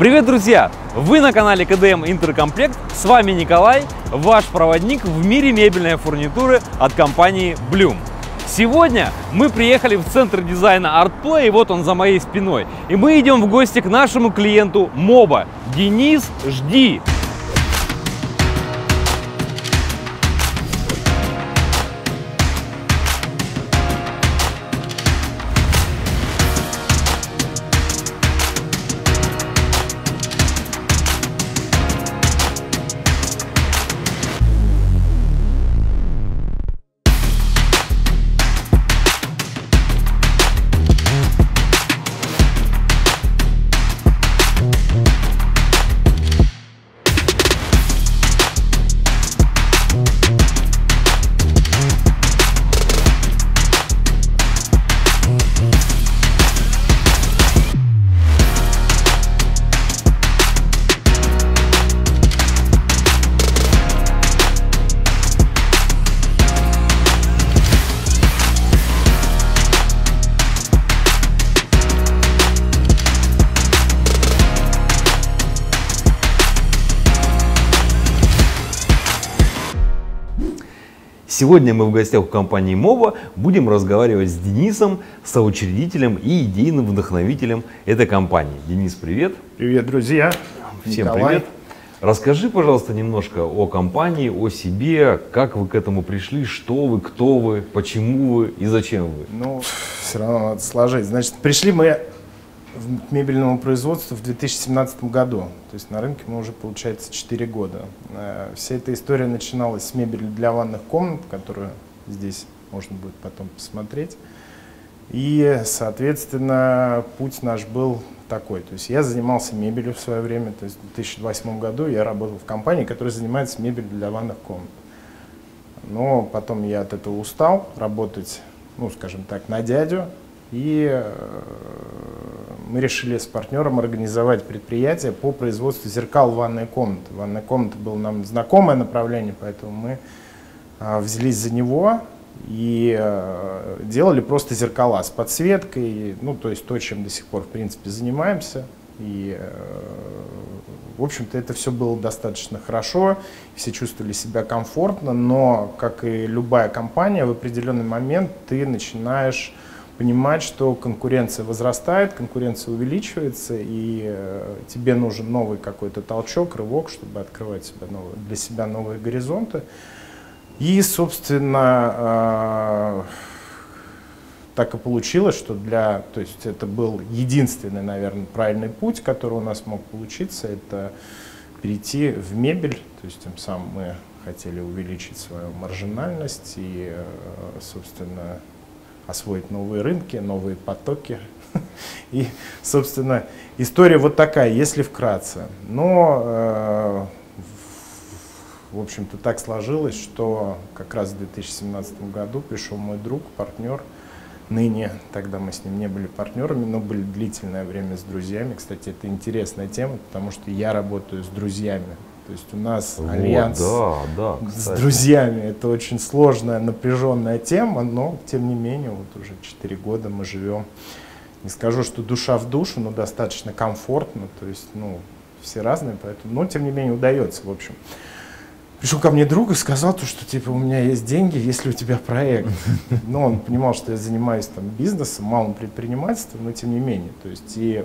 Привет, друзья! Вы на канале КДМ Интеркомплект. С вами Николай, ваш проводник в мире мебельной фурнитуры от компании Bloom. Сегодня мы приехали в центр дизайна ArtPlay, вот он за моей спиной. И мы идем в гости к нашему клиенту Моба. Денис, жди! Сегодня мы в гостях у компании Мова будем разговаривать с Денисом, соучредителем и идейным вдохновителем этой компании. Денис, привет. Привет, друзья. Всем Николай. привет. Расскажи, пожалуйста, немножко о компании, о себе, как вы к этому пришли, что вы, кто вы, почему вы и зачем вы. Ну, все равно надо сложить. Значит, пришли мы в мебельному производству в 2017 году. То есть на рынке мы уже, получается, 4 года. Э, вся эта история начиналась с мебели для ванных комнат, которую здесь можно будет потом посмотреть. И, соответственно, путь наш был такой. То есть я занимался мебелью в свое время. То есть в 2008 году я работал в компании, которая занимается мебелью для ванных комнат. Но потом я от этого устал работать, ну, скажем так, на дядю. И э, мы решили с партнером организовать предприятие по производству зеркал ванной комнаты. Ванная комната была нам знакомое направление, поэтому мы а, взялись за него и а, делали просто зеркала с подсветкой, ну, то есть то, чем до сих пор, в принципе, занимаемся. И, в общем-то, это все было достаточно хорошо, все чувствовали себя комфортно, но, как и любая компания, в определенный момент ты начинаешь понимать, что конкуренция возрастает, конкуренция увеличивается, и э, тебе нужен новый какой-то толчок, рывок, чтобы открывать себя новые, для себя новые горизонты. И, собственно, э, так и получилось, что для, то есть это был единственный, наверное, правильный путь, который у нас мог получиться, это перейти в мебель, то есть тем самым мы хотели увеличить свою маржинальность и, э, собственно, освоить новые рынки, новые потоки. И, собственно, история вот такая, если вкратце. Но, э, в общем-то, так сложилось, что как раз в 2017 году пришел мой друг, партнер, ныне, тогда мы с ним не были партнерами, но были длительное время с друзьями. Кстати, это интересная тема, потому что я работаю с друзьями то есть у нас вот, альянс да, да, с друзьями. Это очень сложная, напряженная тема, но тем не менее, вот уже 4 года мы живем. Не скажу, что душа в душу, но достаточно комфортно. То есть, ну, все разные, поэтому, но тем не менее удается, в общем. Пришел ко мне друг и сказал, то, что типа у меня есть деньги, есть ли у тебя проект. Но он понимал, что я занимаюсь там бизнесом, малым предпринимательством, но тем не менее. То есть и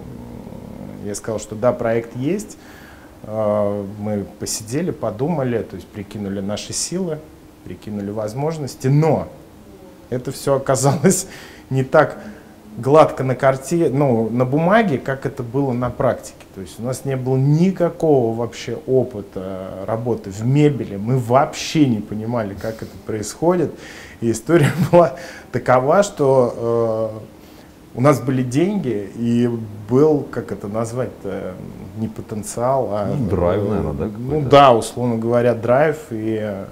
я сказал, что да, проект есть, мы посидели, подумали, то есть прикинули наши силы, прикинули возможности, но это все оказалось не так гладко на карте, ну, на бумаге, как это было на практике. То есть у нас не было никакого вообще опыта работы в мебели, мы вообще не понимали, как это происходит. И история была такова, что э, у нас были деньги, и был, как это назвать-то, не потенциал, а... Ну, драйв, наверное, да? Ну да, условно говоря, драйв и э,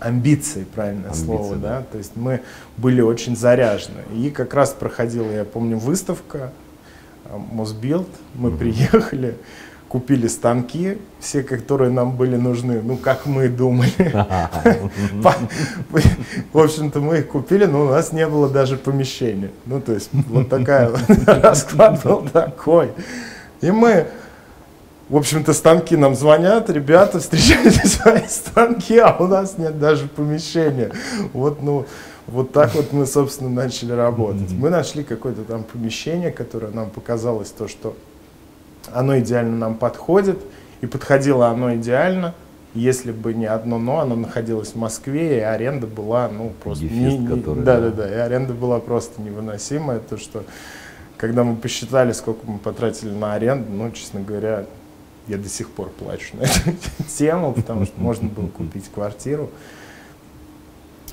амбиции, правильное амбиции, слово, да. да. То есть мы были очень заряжены. И как раз проходила, я помню, выставка э, Мосбилд, мы угу. приехали, купили станки, все, которые нам были нужны, ну, как мы думали. В общем-то, мы их купили, но у нас не было даже помещения. Ну, то есть, вот такая расклад был такой. И мы, в общем-то, станки нам звонят, ребята, встречайте свои станки, а у нас нет даже помещения. Вот, ну, вот так вот мы, собственно, начали работать. Мы нашли какое-то там помещение, которое нам показалось то, что оно идеально нам подходит, и подходило оно идеально – если бы не одно но, оно находилось в Москве, и аренда была, ну, просто... Гефест, не, не, который, да, да, да, и аренда была просто невыносимая, то, что когда мы посчитали, сколько мы потратили на аренду, ну, честно говоря, я до сих пор плачу на эту тему, потому что можно было купить квартиру.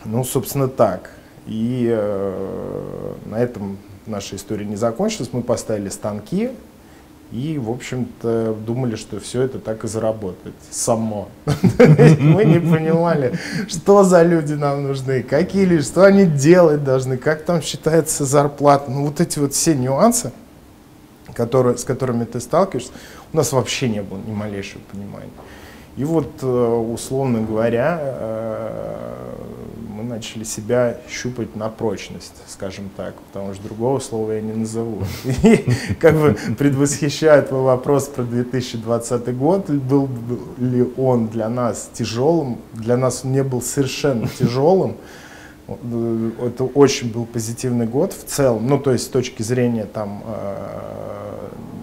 Ну, собственно, так. И э, на этом наша история не закончилась. Мы поставили станки, и, в общем-то, думали, что все это так и заработает само. Мы не понимали, что за люди нам нужны, какие люди, что они делать должны, как там считается зарплата. Ну, вот эти вот все нюансы, которые, с которыми ты сталкиваешься, у нас вообще не было ни малейшего понимания. И вот, э, условно говоря, э, начали себя щупать на прочность, скажем так, потому что другого слова я не назову. И как бы предвосхищает твой вопрос про 2020 год, был ли он для нас тяжелым, для нас он не был совершенно тяжелым, это очень был позитивный год в целом, ну то есть с точки зрения там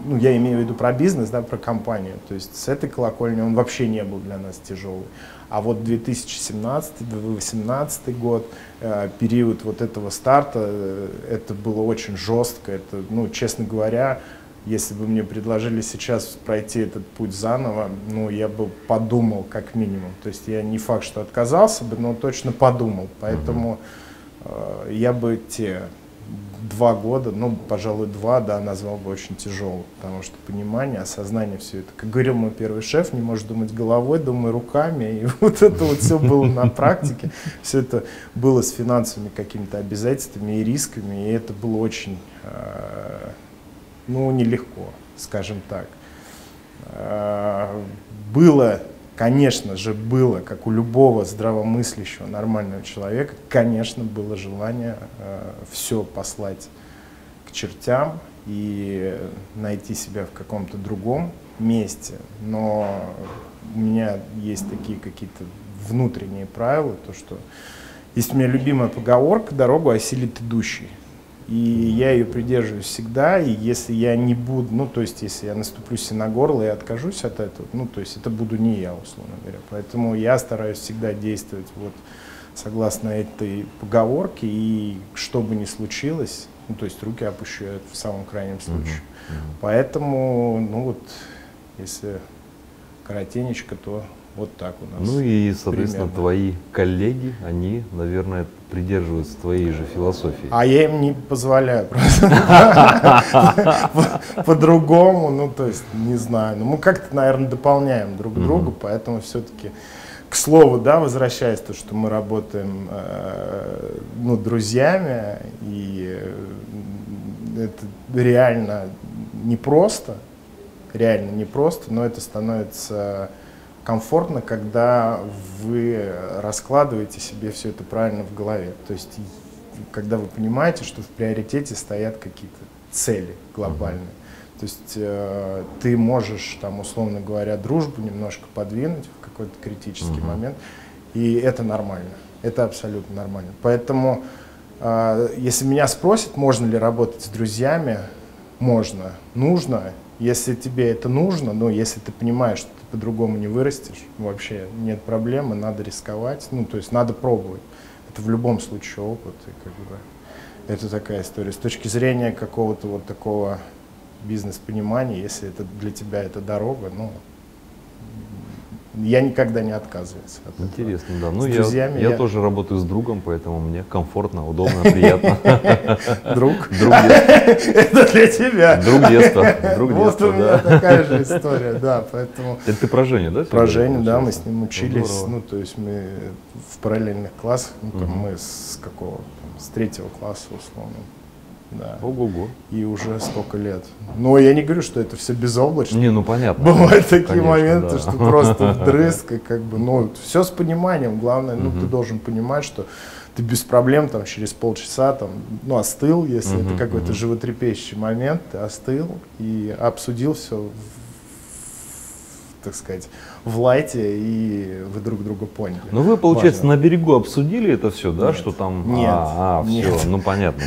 ну, я имею в виду про бизнес, да, про компанию. То есть с этой колокольни он вообще не был для нас тяжелый. А вот 2017-2018 год, э, период вот этого старта, э, это было очень жестко. Это, ну, честно говоря, если бы мне предложили сейчас пройти этот путь заново, ну, я бы подумал как минимум. То есть я не факт, что отказался бы, но точно подумал. Поэтому э, я бы те два года, ну, пожалуй, два, да, назвал бы очень тяжелым, потому что понимание, осознание, все это, как говорил мой первый шеф, не можешь думать головой, думай руками, и вот это вот все было на практике, все это было с финансовыми какими-то обязательствами и рисками, и это было очень, э, ну, нелегко, скажем так. Э, было конечно же, было, как у любого здравомыслящего, нормального человека, конечно, было желание э, все послать к чертям и найти себя в каком-то другом месте. Но у меня есть такие какие-то внутренние правила, то что есть у меня любимая поговорка «дорогу осилит идущий». И я ее придерживаюсь всегда, и если я не буду, ну, то есть, если я наступлю себе на горло и откажусь от этого, ну, то есть, это буду не я, условно говоря. Поэтому я стараюсь всегда действовать вот согласно этой поговорке, и что бы ни случилось, ну, то есть, руки опущу в самом крайнем случае. Uh-huh. Uh-huh. Поэтому, ну, вот, если коротенечко, то вот так у нас. Ну и, соответственно, примерно. твои коллеги, они, наверное, придерживаются твоей же философии. А я им не позволяю просто по-другому, ну то есть не знаю. Но мы как-то, наверное, дополняем друг друга, поэтому все-таки к слову, да, возвращаясь то, что мы работаем, э, ну, друзьями, и это реально непросто, реально непросто, но это становится комфортно, когда вы раскладываете себе все это правильно в голове. То есть, когда вы понимаете, что в приоритете стоят какие-то цели глобальные. То есть э, ты можешь, там, условно говоря, дружбу немножко подвинуть в какой-то критический uh-huh. момент, и это нормально. Это абсолютно нормально. Поэтому, э, если меня спросят, можно ли работать с друзьями, можно, нужно. Если тебе это нужно, ну, если ты понимаешь, что по-другому не вырастешь, вообще нет проблемы, надо рисковать, ну, то есть надо пробовать. Это в любом случае опыт, и как бы это такая история. С точки зрения какого-то вот такого бизнес-понимания, если это для тебя это дорога, ну, я никогда не отказываюсь. От Интересно, этого. да. Ну, я, я, я тоже работаю с другом, поэтому мне комфортно, удобно, приятно. Друг? Друг. Это для тебя. Друг детства. Друг вот у меня такая же история, да, поэтому... Это ты про Женю, да? Про Женю, да, мы с ним учились, ну, то есть мы в параллельных классах, ну, там мы с какого, с третьего класса, условно, да. Ого-го. И уже столько лет. Но я не говорю, что это все безоблачно. Не, ну понятно. Бывают такие конечно, моменты, да. что просто вдрызг, и как бы, ну, все с пониманием. Главное, ну, угу. ты должен понимать, что ты без проблем там через полчаса там, ну, остыл, если Мгм, это какой-то мгм. животрепещущий момент, ты остыл и обсудил все, так сказать, в лайте, и вы друг друга поняли. Ну вы, получается, Важно. на берегу обсудили это все, да, Нет. что там... Нет. А, Нет. все, ну понятно.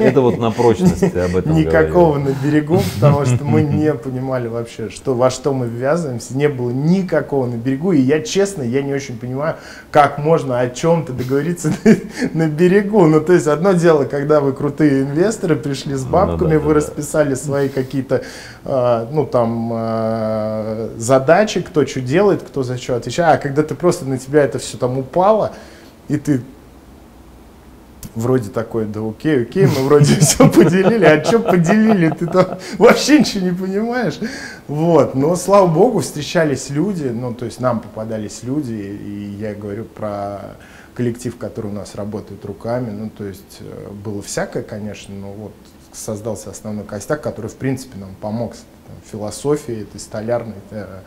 Это вот на прочности об этом Никакого на берегу, потому что мы не понимали вообще, что, во что мы ввязываемся. Не было никакого на берегу. И я, честно, я не очень понимаю, как можно о чем-то договориться на, берегу. Ну, то есть, одно дело, когда вы крутые инвесторы, пришли с Ну бабками, вы расписали свои какие-то, а, ну, там, а, задачи, кто что делает, кто за что отвечает. А когда ты просто на тебя это все там упало, и ты вроде такой, да окей, окей, мы вроде все поделили, а что поделили, ты там вообще ничего не понимаешь. Вот, но слава богу, встречались люди, ну, то есть нам попадались люди, и я говорю про коллектив, который у нас работает руками, ну, то есть э, было всякое, конечно, но вот создался основной костяк, который, в принципе, нам помог философией, этой столярной, э,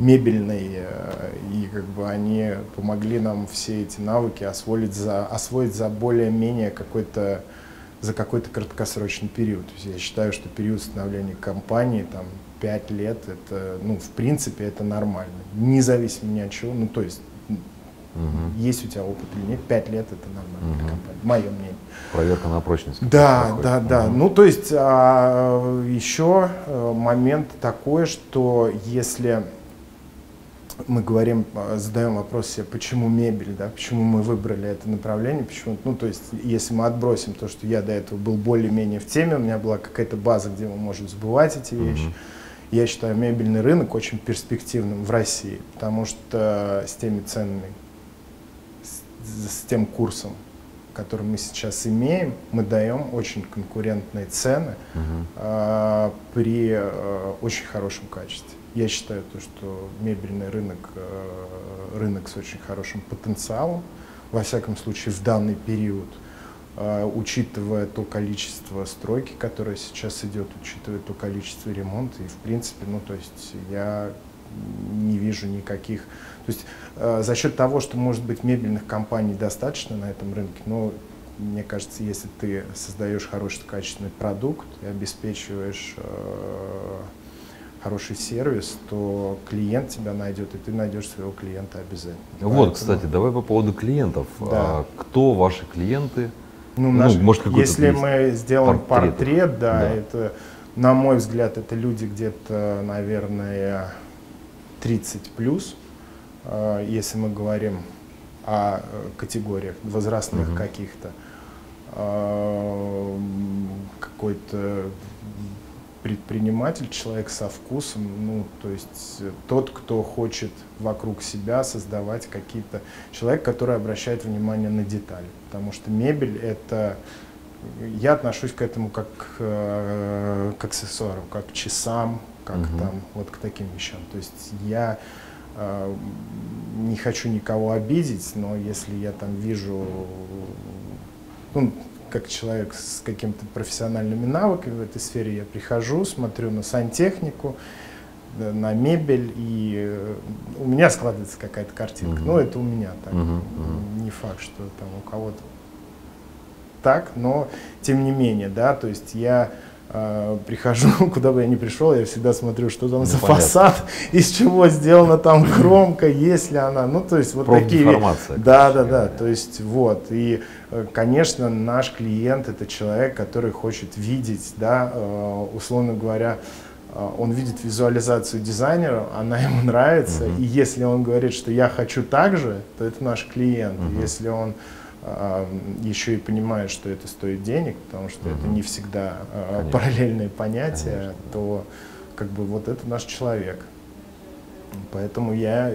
мебельной, э, и как бы они помогли нам все эти навыки освоить за, освоить за более-менее какой-то за какой-то краткосрочный период. То есть я считаю, что период становления компании, там, 5 лет, это, ну, в принципе, это нормально. Независимо ни от чего. Ну, то есть, Мгм. есть у тебя опыт или нет, 5 лет это нормально для Мгм. компании. Мое мнение. Проверка на прочность. Да, проходит. да, да. Ну, то есть а, еще э, момент такой, что если мы говорим, а, задаем вопрос себе, почему мебель, да, почему мы выбрали это направление, почему, ну, то есть, если мы отбросим то, что я до этого был более-менее в теме, у меня была какая-то база, где мы можем сбывать эти вещи, Мгм. я считаю мебельный рынок очень перспективным в России, потому что с теми ценами, с, тем курсом, который мы сейчас имеем, мы даем очень конкурентные цены Мгм. а, при а, очень хорошем качестве. Я считаю, то, что мебельный рынок а, рынок с очень хорошим потенциалом, во всяком случае в данный период, а, учитывая то количество стройки, которое сейчас идет, учитывая то количество ремонта, и в принципе, ну то есть я не вижу никаких, то есть э, за счет того, что может быть мебельных компаний достаточно на этом рынке, но мне кажется, если ты создаешь хороший качественный продукт и обеспечиваешь э, хороший сервис, то клиент тебя найдет, и ты найдешь своего клиента обязательно. Вот, Поэтому, кстати, давай по поводу клиентов. Да. А, Кто ваши клиенты? Ну, Ну, наш- может, если есть мы сделаем портрет портрет, да, Да. это, на мой взгляд, это люди где-то, наверное, 30 плюс, э, если мы говорим о э, категориях возрастных Мгм. каких-то. Э, Какой-то предприниматель, человек со вкусом, ну, то есть тот, кто хочет вокруг себя создавать какие-то... Человек, который обращает внимание на детали, потому что мебель — это... Я отношусь к этому как э, к аксессуару, как к часам, как Мгм. там, вот к таким вещам. То есть я э, не хочу никого обидеть, но если я там вижу, ну, как человек с какими-то профессиональными навыками в этой сфере, я прихожу, смотрю на сантехнику, на мебель, и э, у меня складывается какая-то картинка. Мгм. Ну, это у меня так. Мгм, мгм. Не факт, что там у кого-то так, но тем не менее, да, то есть я прихожу, куда бы я ни пришел, я всегда смотрю, что там Ну, за понятно. фасад, из чего сделана там кромка, есть ли она, ну, то есть вот такие... Профдеформация, Да, да, да, то есть вот, и, э, конечно, наш клиент это человек, который хочет видеть, да, э, условно говоря, э, он видит визуализацию дизайнера, она ему нравится, Мгм. и если он говорит, что я хочу так же, то это наш клиент. Мгм. Если он еще и понимает, что это стоит денег, потому что это Мгм. не всегда а, Конечно. параллельные понятия, Конечно, да. то как бы вот это наш человек. Поэтому я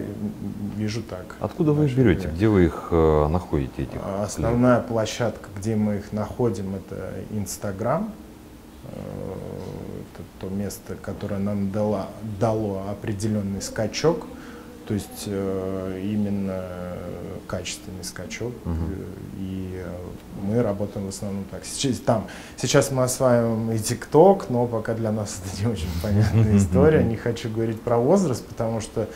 вижу так. Откуда вы их берете? клиенты. Где вы их э, находите, этих А Основная площадка, где мы их находим, это Инстаграм. Э, Это то место, которое нам дало, дало определенный скачок, то есть э, именно качественный скачок. Э, И э, мы работаем в основном так. Сейчас, там, сейчас мы осваиваем и ТикТок, но пока для нас это не очень понятная история. Не хочу говорить про возраст, потому что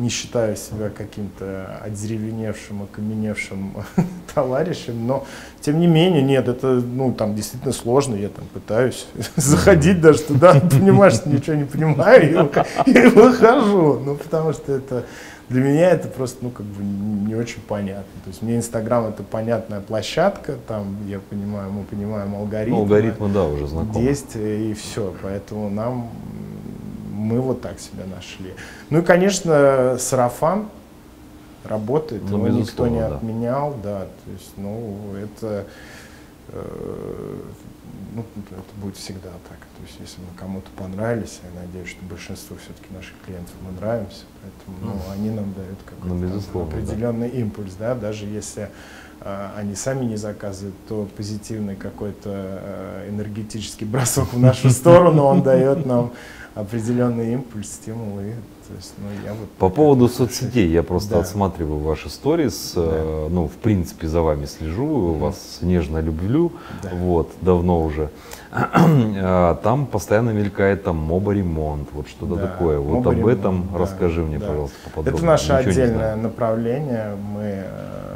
не считаю себя каким-то одеревеневшим, окаменевшим товарищем, но тем не менее, нет, это, ну, там действительно сложно, я там пытаюсь заходить даже туда, понимаешь, что ничего не понимаю, и, и выхожу, ну, потому что это, для меня это просто, ну, как бы не очень понятно. То есть мне Инстаграм это понятная площадка, там, я понимаю, мы понимаем алгоритмы. Ну, алгоритмы, да, уже знакомы. Действия и все, поэтому нам мы вот так себя нашли. Ну и, конечно, сарафан работает, ну, его никто не да. отменял, да, то есть, ну, это, э, ну, это будет всегда так. То есть, если мы кому-то понравились, я надеюсь, что большинству все-таки наших клиентов мы нравимся, поэтому, ну, они нам дают какой-то ну, определенный да. импульс, да, даже если э, они сами не заказывают, то позитивный какой-то э, энергетический бросок в нашу сторону он дает нам определенный импульс, стимул. И, то есть, ну, я вот По поводу соцсетей, я просто да. отсматриваю ваши сторис, да. э, ну, в принципе, за вами слежу, mm-hmm. вас нежно люблю, да. вот, давно уже. А, там постоянно мелькает там моба ремонт, вот что да, такое. Вот об этом да, расскажи мне, да. пожалуйста, поподробнее. Это наше Ничего отдельное направление. Мы э,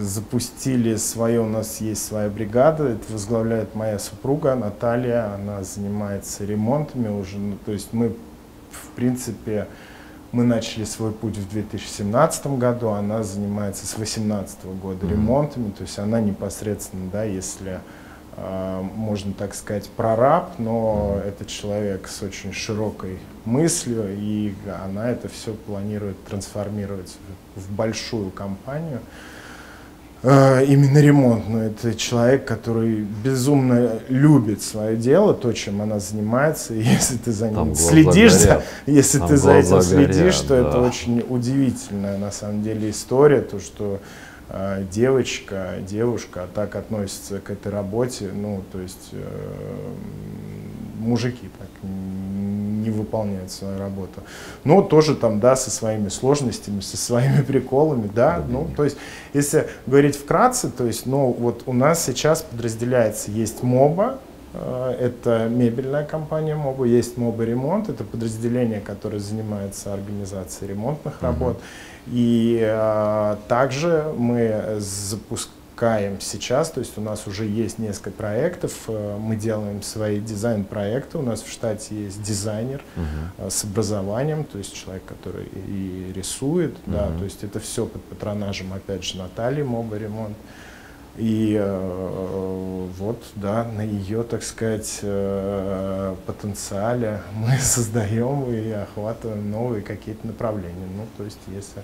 запустили свое, у нас есть своя бригада, это возглавляет моя супруга Наталья, она занимается ремонтами уже, ну, то есть мы, в принципе, мы начали свой путь в 2017 году, она занимается с 2018 года mm-hmm. ремонтами, то есть она непосредственно, да, если э, можно так сказать, прораб, но mm-hmm. это человек с очень широкой мыслью, и она это все планирует трансформировать в большую компанию. Э, именно ремонт, но это человек, который безумно любит свое дело, то, чем она занимается. И если ты за ним следишь, за, если Там ты за этим горят, следишь, то да. это очень удивительная на самом деле история, то, что э, девочка, девушка так относится к этой работе, ну, то есть э, мужики так не выполняет свою работу. Но тоже там, да, со своими сложностями, со своими приколами, да, ну, то есть, если говорить вкратце, то есть, ну, вот у нас сейчас подразделяется, есть МОБА, э, это мебельная компания МОБА, есть МОБА Ремонт, это подразделение, которое занимается организацией ремонтных работ. И а, также мы запускаем запускаем сейчас, то есть у нас уже есть несколько проектов, э, мы делаем свои дизайн-проекты, у нас в штате есть дизайнер uh-huh. с образованием, то есть человек, который и рисует, uh-huh. да, то есть это все под патронажем, опять же, Натальи Моба Ремонт. И э, вот, да, на ее, так сказать, э, потенциале мы создаем и охватываем новые какие-то направления. Ну, то есть, если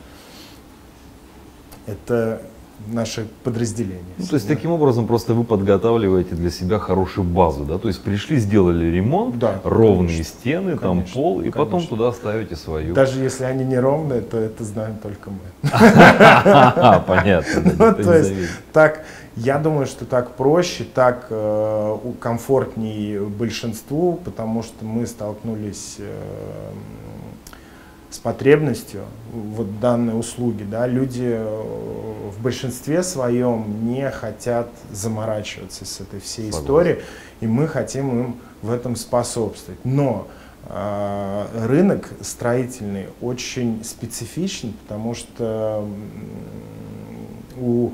это наше подразделение. Ну, то есть таким образом просто вы подготавливаете для себя хорошую базу, да? То есть пришли, сделали ремонт, да, ровные конечно. стены, конечно, там пол, и конечно. потом туда ставите свою. Даже если они не ровные, то это знаем только мы. Понятно. То есть так, я думаю, что так проще, так э, комфортнее большинству, потому что мы столкнулись э, с потребностью вот данной услуги, да, люди э, в большинстве своем не хотят заморачиваться с этой всей Согласен. историей, и мы хотим им в этом способствовать. Но э, рынок строительный очень специфичен, потому что у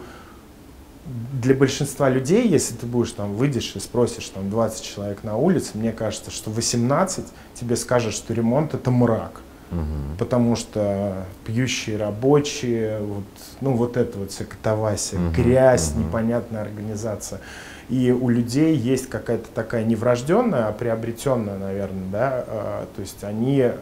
для большинства людей, если ты будешь там, выйдешь и спросишь там 20 человек на улице, мне кажется, что 18 тебе скажут, что ремонт это мрак. Угу. Потому что пьющие рабочие, вот, ну вот это вот вся катавасия, угу. грязь, угу. непонятная организация. И у людей есть какая-то такая не врожденная, а приобретенная, наверное, да, а, то есть они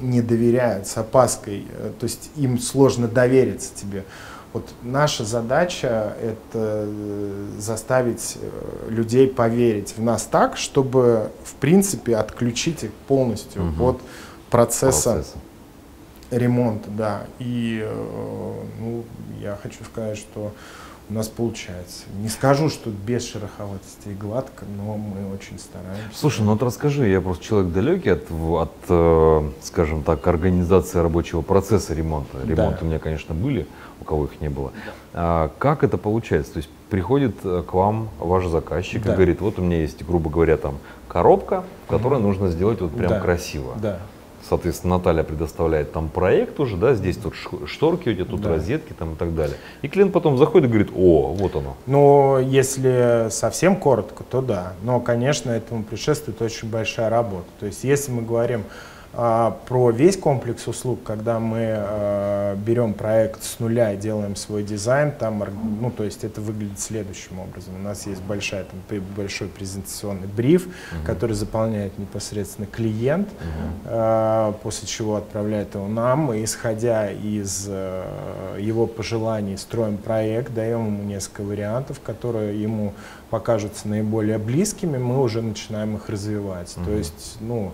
не доверяют с опаской, э, то есть им сложно довериться тебе. Вот наша задача это э, заставить э, людей поверить в нас так, чтобы в принципе отключить их полностью угу. от процесса, процесса. ремонта, да. И э, ну, я хочу сказать, что у нас получается. Не скажу, что без шероховатости и гладко, но мы очень стараемся. Слушай, ну вот расскажи, я просто человек далекий от, от э, скажем так, организации рабочего процесса ремонта. Ремонты да. у меня, конечно, были, у кого их не было. Да. А, как это получается? То есть приходит э, к вам ваш заказчик да. и говорит, вот у меня есть, грубо говоря, там коробка, в которой угу. нужно сделать вот прям да. красиво. Да соответственно, Наталья предоставляет там проект уже, да, здесь тут шторки у тебя, тут да. розетки там и так далее. И клиент потом заходит и говорит, о, вот оно. Ну, если совсем коротко, то да. Но, конечно, этому предшествует очень большая работа. То есть, если мы говорим про весь комплекс услуг, когда мы э, берем проект с нуля и делаем свой дизайн, там, ну, то есть это выглядит следующим образом. У нас есть большая, там, большой презентационный бриф, uh -huh. который заполняет непосредственно клиент, uh -huh. после чего отправляет его нам, и исходя из э, его пожеланий строим проект, даем ему несколько вариантов, которые ему покажутся наиболее близкими, мы уже начинаем их развивать. Uh -huh. То есть, ну,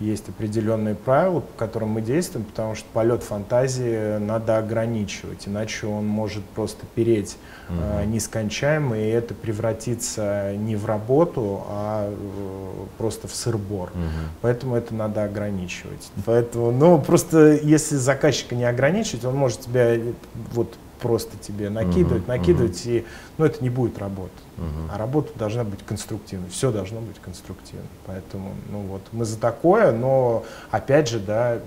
есть определенные правила, по которым мы действуем, потому что полет фантазии надо ограничивать, иначе он может просто переть угу. э, нескончаемо, и это превратится не в работу, а э, просто в сырбор. Угу. Поэтому это надо ограничивать. Поэтому, ну, просто если заказчика не ограничивать, он может тебя вот просто тебе накидывать, uh-huh, накидывать, uh-huh. и ну, это не будет работать. Uh-huh. А работа должна быть конструктивной, все должно быть конструктивно. Поэтому ну, вот, мы за такое, но опять же, да,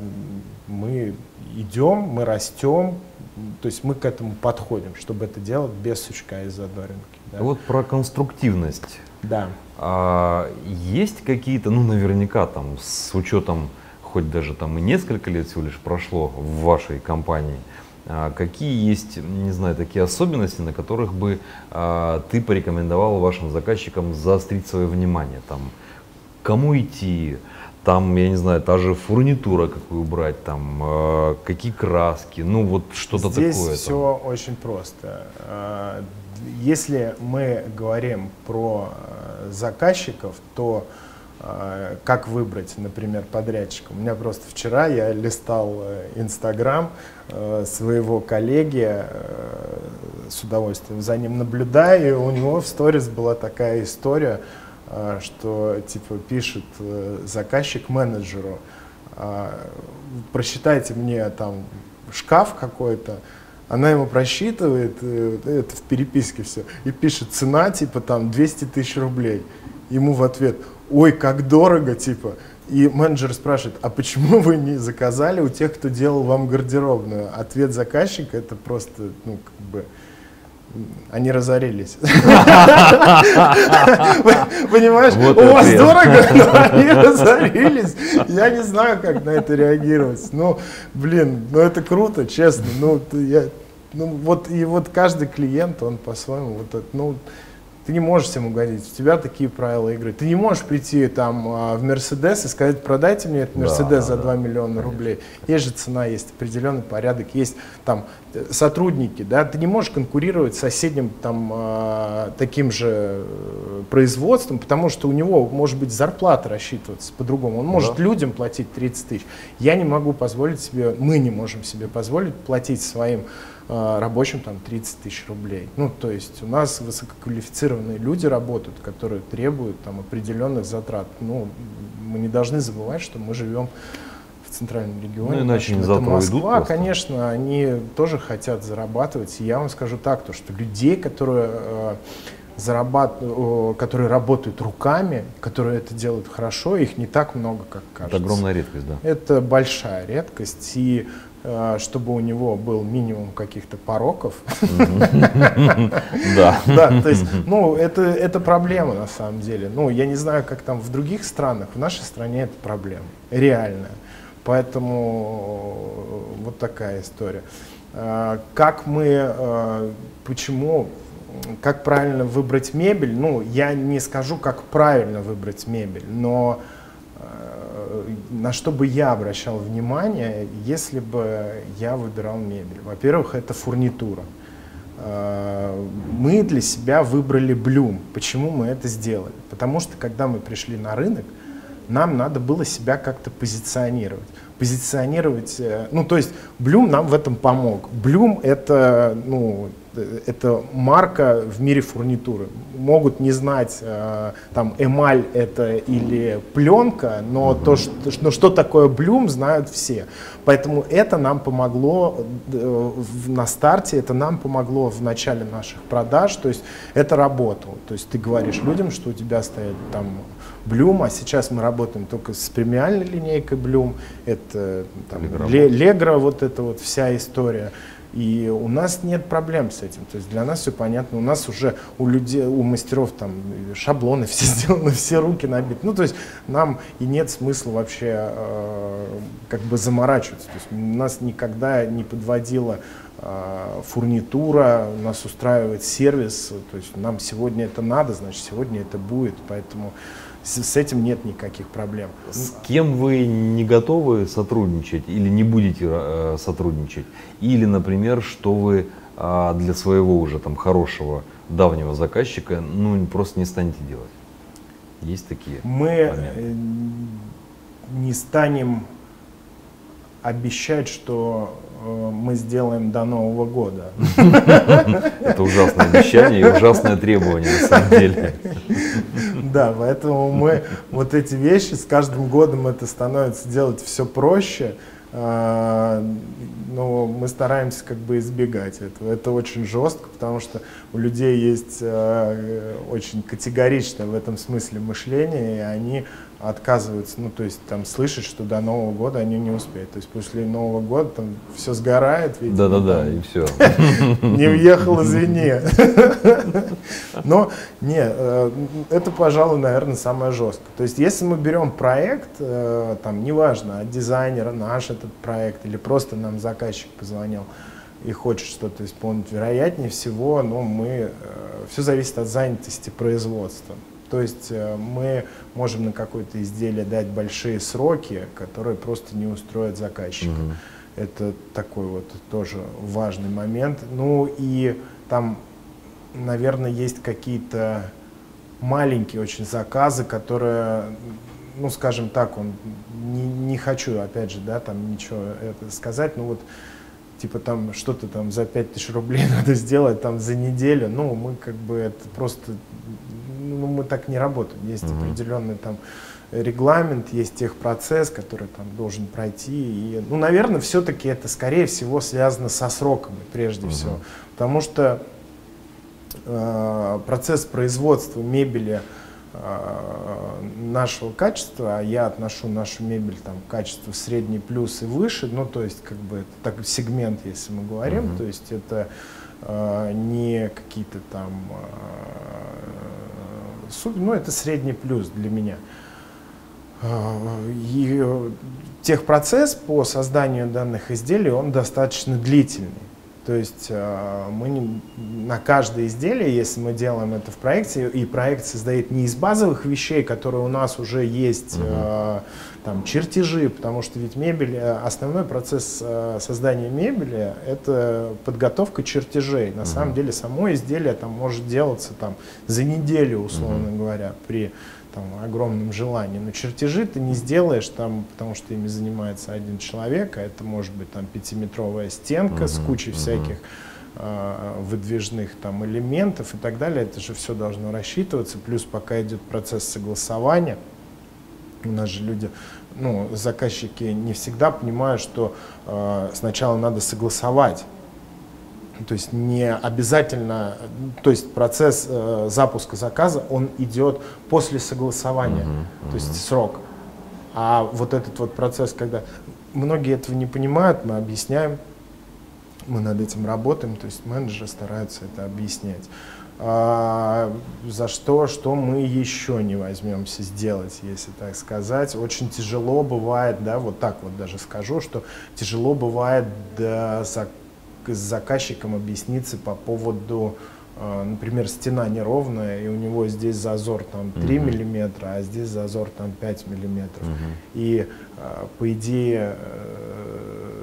мы идем, мы растем, то есть мы к этому подходим, чтобы это делать без сучка из задоринки. Да. Вот про конструктивность. Да. А, есть какие-то, ну наверняка там с учетом хоть даже там и несколько лет всего лишь прошло в вашей компании, какие есть, не знаю, такие особенности, на которых бы а, ты порекомендовал вашим заказчикам заострить свое внимание? Там, кому идти, там, я не знаю, та же фурнитура какую брать, там, э, какие краски, ну вот что-то такое. Здесь все там. очень просто. Если мы говорим про заказчиков, то как выбрать, например, подрядчика. У меня просто вчера я листал э, Инстаграм э, своего коллеги, э, с удовольствием за ним наблюдаю, и у него в сторис была такая история, что типа пишет заказчик менеджеру, просчитайте мне там шкаф какой-то, она ему просчитывает, это в переписке все, и пишет цена типа там 200 тысяч рублей. Ему в ответ, ой, как дорого, типа. И менеджер спрашивает, а почему вы не заказали у тех, кто делал вам гардеробную? Ответ заказчика это просто, ну, как бы, они разорились. Понимаешь, у вас дорого, но они разорились. Я не знаю, как на это реагировать. Ну, блин, ну это круто, честно. Ну, я, ну вот и вот каждый клиент, он по-своему, вот, ну, ты не можешь всем угодить, у тебя такие правила игры. Ты не можешь прийти там а, в Мерседес и сказать, продайте мне этот Мерседес да, за 2 да, миллиона конечно. рублей. Есть же цена, есть определенный порядок, есть там э, сотрудники, да, ты не можешь конкурировать с соседним там а, таким же э, производством, потому что у него может быть зарплата рассчитываться по-другому. Он может да. людям платить 30 тысяч. Я не могу позволить себе, мы не можем себе позволить платить своим рабочим там 30 тысяч рублей. Ну, то есть у нас высококвалифицированные люди работают, которые требуют там определенных затрат. Ну, мы не должны забывать, что мы живем в центральном регионе. Ну, иначе не это Москва, идут конечно, они тоже хотят зарабатывать. И я вам скажу так, то, что людей, которые э, зарабатывают, которые работают руками, которые это делают хорошо, их не так много, как кажется. Это огромная редкость, да. Это большая редкость. И Э, чтобы у него был минимум каких-то пороков. Да. Да, то есть, ну, это, это проблема на самом деле. Ну, я не знаю, как там в других странах, в нашей стране это проблема, реальная. Поэтому э, вот такая история. Э, как мы, почему, как правильно выбрать мебель? Ну, я не скажу, как правильно выбрать мебель, но на что бы я обращал внимание, если бы я выбирал мебель? Во-первых, это фурнитура. А, мы для себя выбрали Bloom. Почему мы это сделали? Потому что, когда мы пришли на рынок, нам надо было себя как-то позиционировать. Позиционировать, э, ну, то есть Bloom нам в этом помог. Bloom это, ну, это марка в мире фурнитуры. Могут не знать, э, там, эмаль это или пленка, но mm-hmm. то, что, но что такое блюм, знают все. Поэтому это нам помогло э, на старте, это нам помогло в начале наших продаж, то есть это работало. То есть ты говоришь людям, что у тебя стоят там Bloom, а сейчас мы работаем только с премиальной линейкой Bloom, это там, Легра, вот эта вот вся история. И у нас нет проблем с этим. То есть для нас все понятно. У нас уже у людей, у мастеров там шаблоны все сделаны, все руки набиты. Ну, то есть нам и нет смысла вообще э, как бы заморачиваться. То есть нас никогда не подводила э, фурнитура, нас устраивает сервис. То есть нам сегодня это надо, значит сегодня это будет. Поэтому с, с этим нет никаких проблем. С кем вы не готовы сотрудничать или не будете э, сотрудничать? Или, например, что вы э, для своего уже там хорошего давнего заказчика ну просто не станете делать? Есть такие Мы моменты? Э, не станем обещать, что мы сделаем до Нового года. Это ужасное обещание и ужасное требование на самом деле. Да, поэтому мы вот эти вещи с каждым годом это становится делать все проще. А, но мы стараемся как бы избегать этого. Это очень жестко, потому что у людей есть э, очень категоричное в этом смысле мышление, и они отказываются, ну, то есть там слышать, что до Нового года они не успеют. То есть после Нового года там все сгорает. Да-да-да, и все. Не въехал, извини. Но, не, э, это, пожалуй, наверное, самое жесткое. То есть если мы берем проект, э, там, неважно, от дизайнера наш этот проект, или просто нам заказчик позвонил, и хочет что-то исполнить, вероятнее всего, ну, мы, э, все зависит от занятости производства. То есть э, мы можем на какое-то изделие дать большие сроки, которые просто не устроят заказчика. Угу. Это такой вот тоже важный момент. Ну и там, наверное, есть какие-то маленькие очень заказы, которые, ну, скажем так, он не, не хочу, опять же, да, там ничего это сказать, но вот типа там что-то там за 5000 рублей надо сделать там за неделю, ну, мы как бы это просто ну, мы так не работаем. Есть угу. определенный там регламент, есть техпроцесс, который там должен пройти. И, ну, наверное, все-таки это, скорее всего, связано со сроками, прежде угу. всего. Потому что э, процесс производства мебели э, нашего качества, а я отношу нашу мебель там, к качеству средний плюс и выше, ну, то есть, как бы, это так, сегмент, если мы говорим, угу. то есть, это э, не какие-то там э, ну, это средний плюс для меня. А, и техпроцесс по созданию данных изделий, он достаточно длительный. То есть а, мы не, на каждое изделие, если мы делаем это в проекте, и проект создает не из базовых вещей, которые у нас уже есть, угу. Там чертежи, потому что ведь мебель, э, основной процесс э, создания мебели это подготовка чертежей. На угу. самом деле само изделие там может делаться там за неделю, условно угу. говоря, при там, огромном желании. Но чертежи ты не сделаешь там, потому что ими занимается один человек, а это может быть там пятиметровая стенка uh-huh, с кучей uh-huh. всяких э, выдвижных там элементов и так далее. Это же все должно рассчитываться. Плюс пока идет процесс согласования, у нас же люди, ну, заказчики не всегда понимают, что э, сначала надо согласовать то есть не обязательно, то есть процесс э, запуска заказа, он идет после согласования, uh-huh, uh-huh. то есть срок. А вот этот вот процесс, когда многие этого не понимают, мы объясняем, мы над этим работаем, то есть менеджеры стараются это объяснять. А, за что, что мы еще не возьмемся сделать, если так сказать. Очень тяжело бывает, да, вот так вот даже скажу, что тяжело бывает до с заказчиком объясниться по поводу, э, например, стена неровная, и у него здесь зазор там 3 угу. миллиметра, а здесь зазор там 5 миллиметров. Угу. И э, по идее э,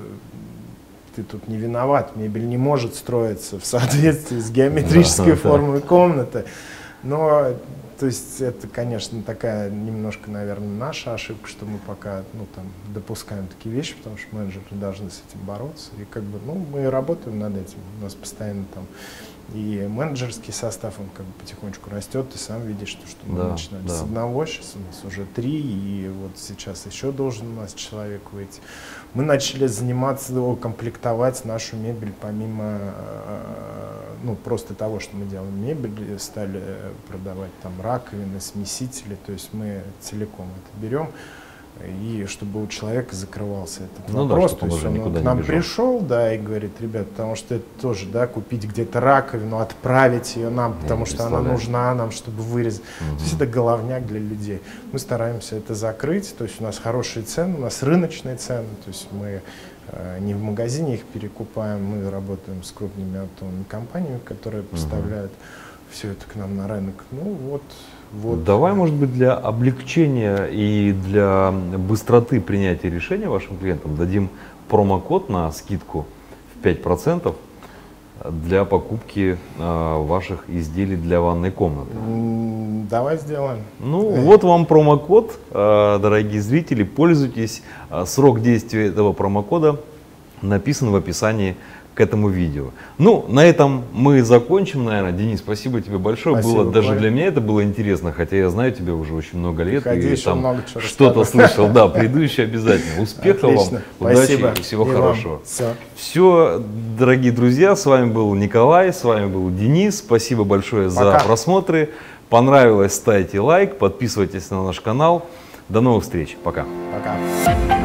ты тут не виноват, мебель не может строиться в соответствии с геометрической формой комнаты. Но то есть это, конечно, такая немножко, наверное, наша ошибка, что мы пока ну, там, допускаем такие вещи, потому что менеджеры должны с этим бороться. И как бы, ну, мы работаем над этим. У нас постоянно там И менеджерский состав, он как бы потихонечку растет. Ты сам видишь, что, что мы Да, начинали да. с одного, сейчас у нас уже три, и вот сейчас еще должен у нас человек выйти. Мы начали заниматься, комплектовать нашу мебель помимо э, ну, просто того, что мы делаем мебель, стали продавать там раковины, смесители, то есть мы целиком это берем. И чтобы у человека закрывался этот Ну да, вопрос, чтоб то есть он к нам бежал. пришел, да, и говорит, ребят, потому что это тоже, да, купить где-то раковину, отправить ее нам, потому что она нужна нам, чтобы вырезать. То есть это головняк для людей. Мы стараемся это закрыть, то есть у нас хорошие цены, у нас рыночные цены, то есть мы э, не в магазине их перекупаем, мы работаем с крупными оптовыми компаниями, которые поставляют все это к нам на рынок. Ну вот, вот. Давай, может быть, для облегчения и для быстроты принятия решения вашим клиентам дадим промокод на скидку в 5% для покупки э, ваших изделий для ванной комнаты. Давай сделаем. Ну, вот вам промокод, э, дорогие зрители, пользуйтесь. Э, Срок действия этого промокода написан в описании к этому видео. Ну, на этом мы закончим, наверное. Денис, спасибо тебе большое. Спасибо, было даже для меня это было интересно, хотя я знаю тебя уже очень много лет Приходи, и там что-то слышал. Да, предыдущий обязательно. Успехов Отлично. вам, удачи и всего И хорошего. Все, дорогие друзья, с вами был Николай, с вами был Денис. Спасибо большое за просмотры. Понравилось, ставьте лайк, подписывайтесь на наш канал. До новых встреч. Пока. Пока.